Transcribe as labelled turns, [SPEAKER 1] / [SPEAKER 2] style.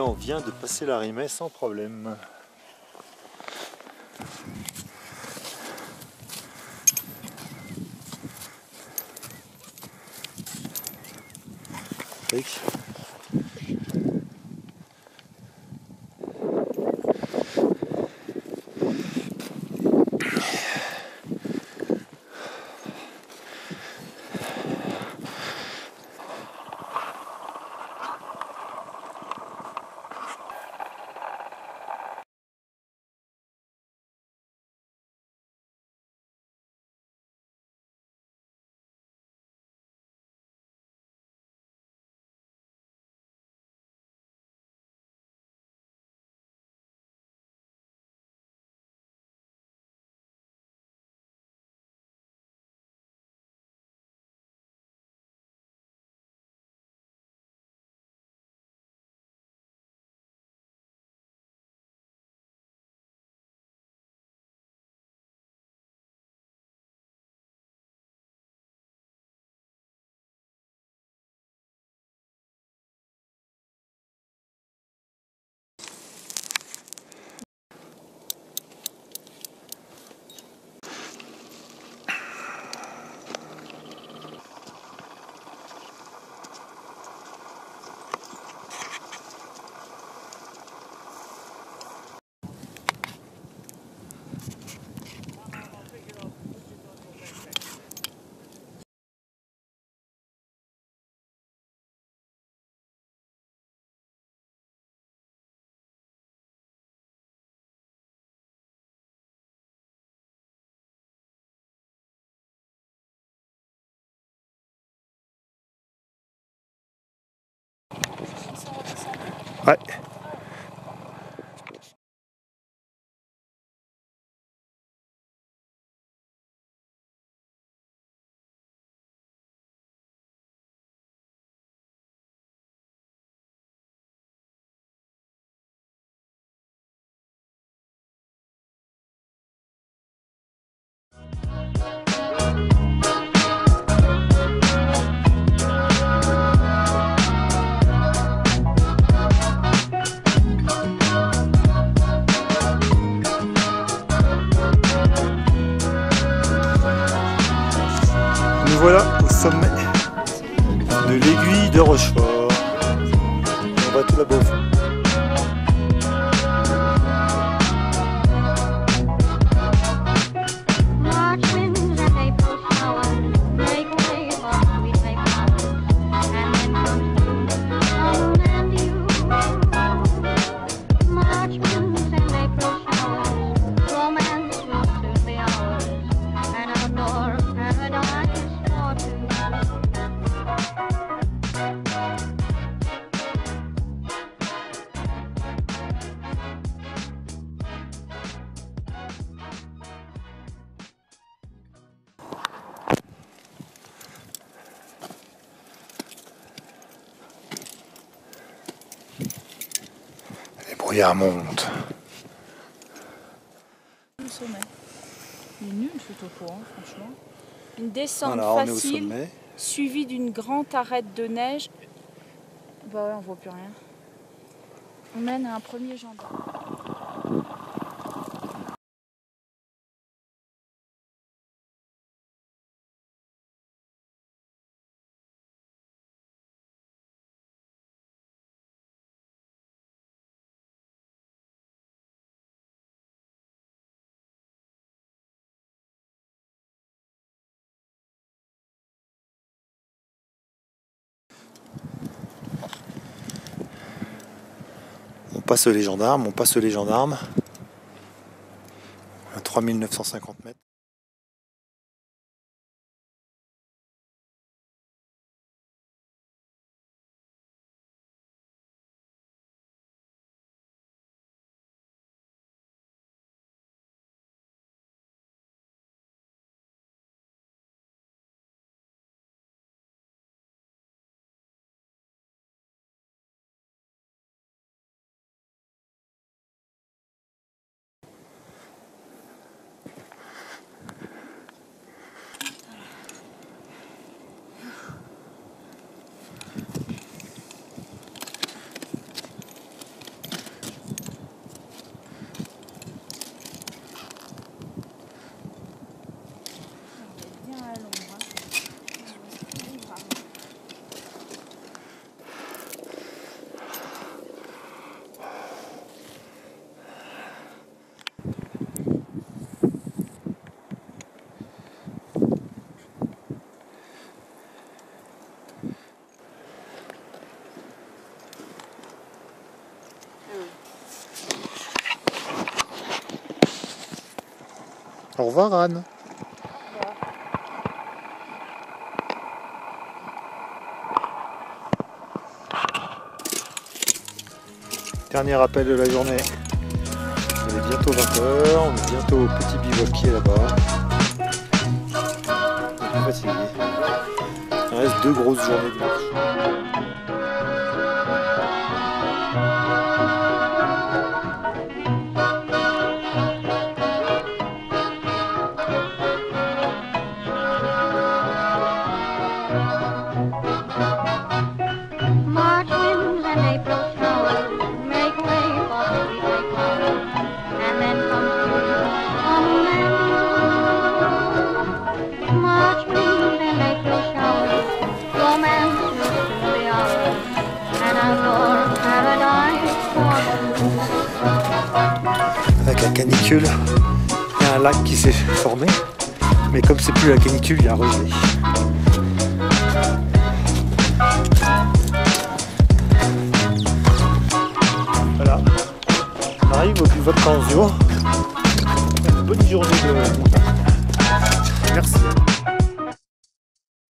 [SPEAKER 1] on vient de passer la Rimet sans problème. Ouais. De l'aiguille de Rochefort. On voit tout là-bas
[SPEAKER 2] Le sommet. Il est nul ce topo, hein, franchement. Une descente
[SPEAKER 1] Voilà,
[SPEAKER 2] facile, suivie d'une grande arête de neige. Bah ouais, on voit plus rien. On mène à un premier gendarme.
[SPEAKER 1] Passe les gendarmes, on passe les gendarmes. À 3950 mètres. Au revoir Anne. Dernier appel de la journée. Il est bientôt 20h, on est bientôt au petit bivouac là-bas. Il reste deux grosses journées de marche. La canicule, il y a un lac qui s'est formé. Mais comme c'est plus la canicule, il y a un. Voilà. On arrive au bivouac Canzio. Bonne journée de. Merci.